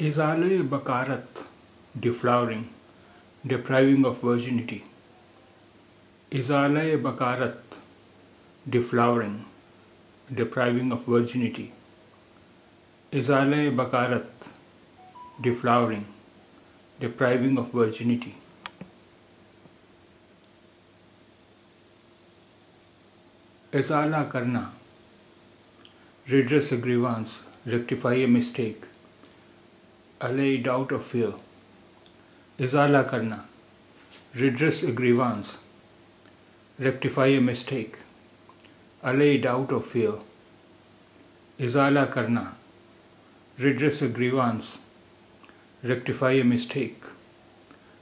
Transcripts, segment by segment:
इज़ाल बकारत deflowering depriving of virginity इज़ाल बकारत डिफ्लावरिंग डिप्राइविंग ऑफ़ वर्जिनिटी इजाले बकारत डिफ्लावरिंग डिप्राइविंग ऑफ़ वर्जिनिटी इजाला करना redress grievance rectify a mistake allay doubt of fear. Izala Karna, redress a grievance, rectify a mistake, allay doubt of fear. Izala Karna, redress a grievance, rectify a mistake,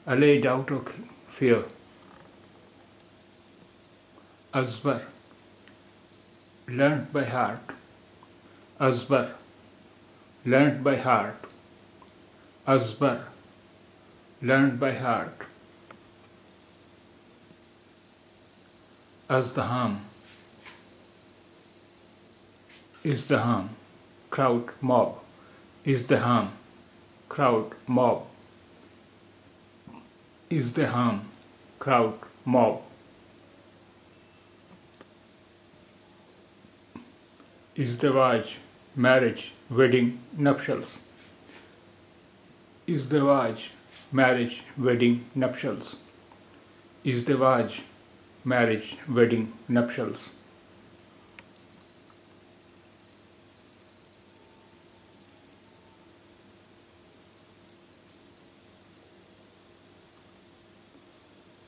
allay doubt of fear. Asbar, learnt by heart. Asbar, learnt by heart. Asbar, learned by heart. Azdaham, Izdaham, crowd, mob. Izdaham, crowd, mob. Izdaham, crowd, mob. Izdawaj, marriage, wedding, nuptials. Izdawaj, marriage, wedding, nuptials. Izdawaj, marriage, wedding, nuptials.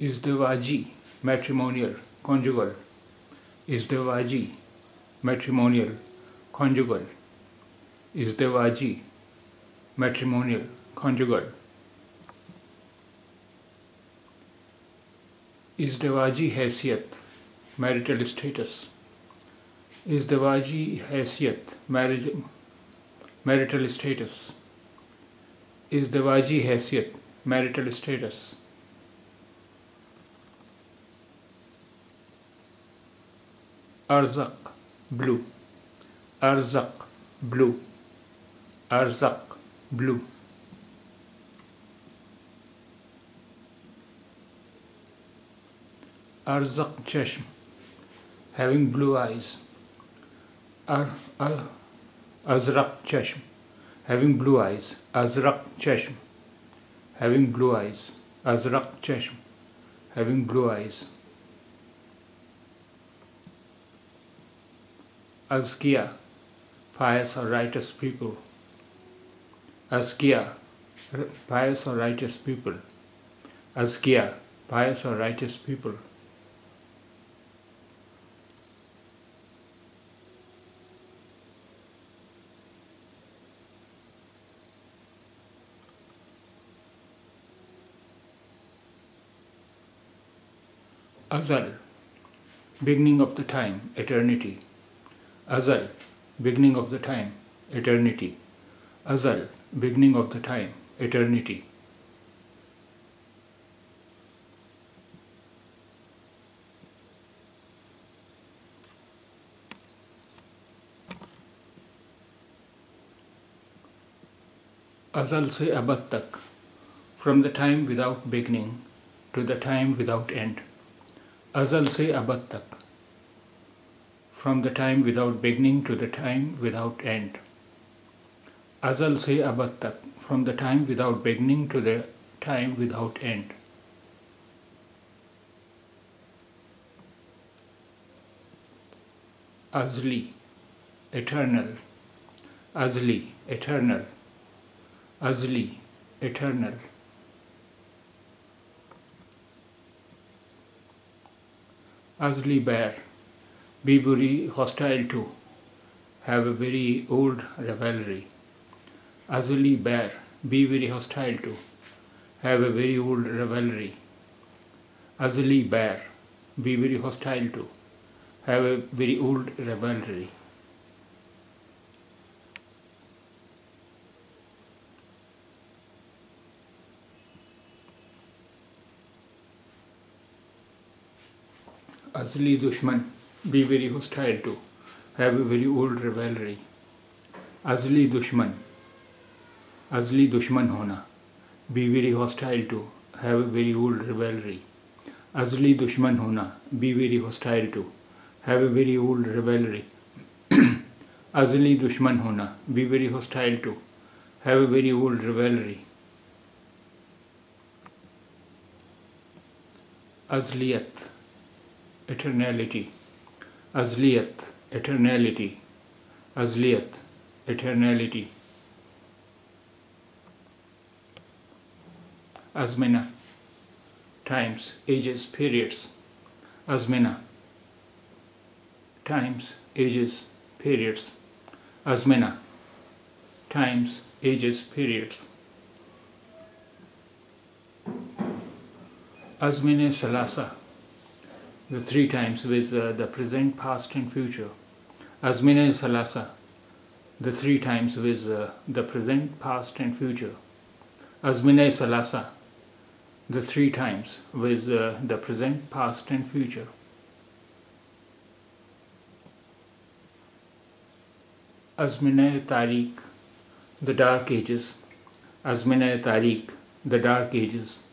Izdavaji, matrimonial, conjugal. Izdavaji, matrimonial, conjugal. Izdavaji, matrimonial, conjugal. Izdavaji haysiyat, marital status. Izdavaji haysiyat, marriage, marital status. Izdavaji haysiyat, marital status. Arzak, blue. Arzak, blue. Arzak, blue. Arzak Cheshm, having blue eyes. Ar, ar, Azrak Cheshm, having blue eyes. Azrak Cheshm, having blue eyes. Azrak Cheshm, having blue eyes. Azkia, pious or righteous people. Azkia, pious or righteous people. Azkia, pious or righteous people. Azal, beginning of the time, eternity. Azal, beginning of the time, eternity. Azal, beginning of the time, eternity. Azal se abad tak, from the time without beginning to the time without end. Azal se abad tak, from the time without beginning to the time without end. Azal se abad tak, from the time without beginning to the time without end. Azli, eternal. Azli, eternal. Azli, eternal. Azli bear, be very hostile to, have a very old rivalry. Azli bear, be very hostile to, have a very old rivalry. Azli bear, be very hostile to, have a very old rivalry. असली दुश्मन be very hostile to have a very old rivalry असली दुश्मन असली दुश्मन होना be very hostile to have a very old rivalry असली दुश्मन होना be very hostile to have a very old rivalry असली दुश्मन होना be very hostile to have a very old rivalry असलियत। eternality. Azliyat eternality. Azliyat eternality. Azmina times ages periods. Azmina times ages periods. Azmina times ages periods. Azmine salasa the three times with uh, the present past and future azmine salasa the three times with uh, the present past and future azmine salasa the three times with uh, the present, past, and future. Azmine Tariq, the Dark Ages. Azmine Tariq, the Dark Ages.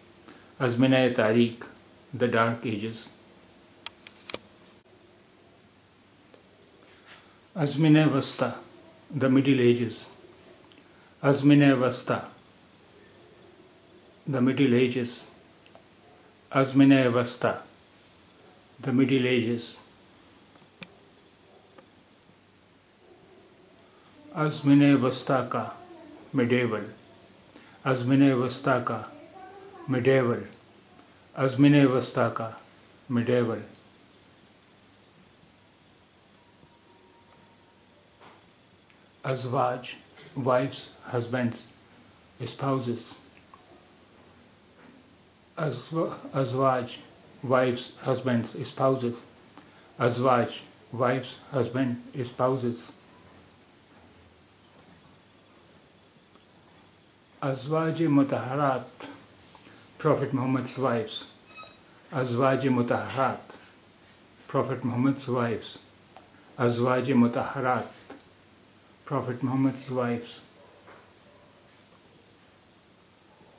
Azmine Tariq, the Dark Ages. Azmine Vasta, the Middle Ages. Azmine Vasta, the Middle Ages, Azmine Avasta, the Middle Ages, Azmine Vastaka, medieval, Azmine Vastaka, medieval, Azmine Vastaka, medieval. Azvaj, wives, husbands, spouses. Azwaj, wives, husbands, spouses. Azwaj, wives, husband, spouses. Azwaj Mutaharat, Prophet Muhammad's wives. Azwaj Mutaharat, Prophet Muhammad's wives. Azwaj Mutaharat, Prophet Muhammad's wives.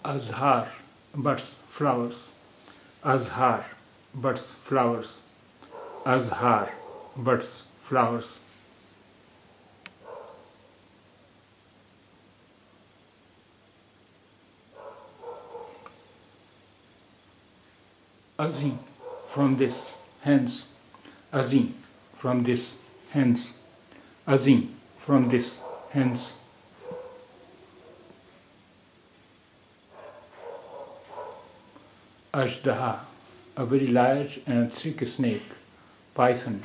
Azhar, buds, flowers. Azhar, buds, flowers. Azhar, buds, flowers. Azim, from this, hence. Azim, from this, hence. Azim, from this, hence. Ashdaha, a very large and thick snake, python,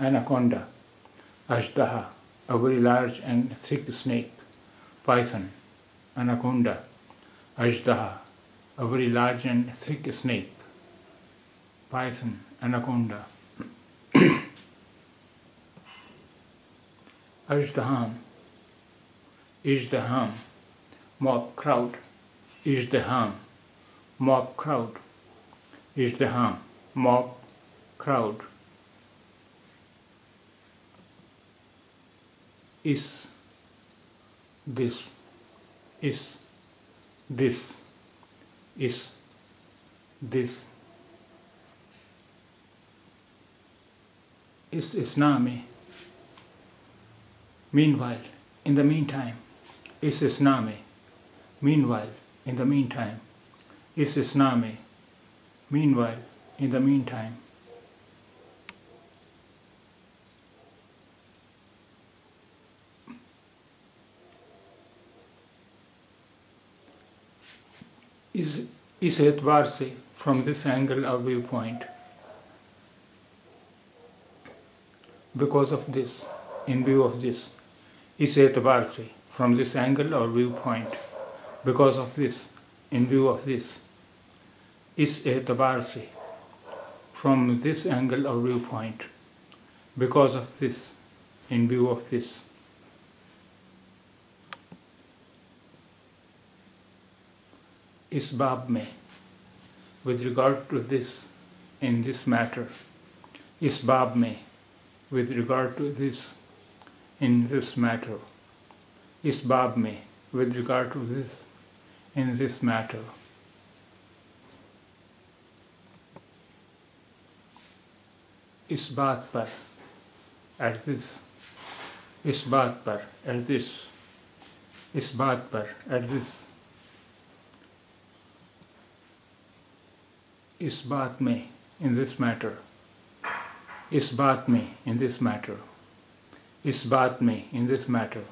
anaconda. Ashdaha, a very large and thick snake, python, anaconda. Ashdaha, a very large and thick snake, python, anaconda. Ajdaham, Ijdaham, mob crowd, Ijdaham mob crowd is the harm mob crowd is this is this is this is Islami. Meanwhile, in the meantime, is his name. Meanwhile, in the meantime, is his name. Meanwhile, in the meantime. Is, is Etvarsi from this angle or viewpoint? Because of this, in view of this, is Etabarsi from this angle or viewpoint. Because of this, in view of this, is Etabarsi from this angle or viewpoint. Because of this, in view of this. Is Bab mein with regard to this in this matter. Is Bab mein with regard to this in this matter इस बाब में with regard to this in this matter. इस बात पर at this इस बात पर at this इस बात पर एट दिस इस बात में इन दिस मैटर इस बात में in this matter is me in this matter.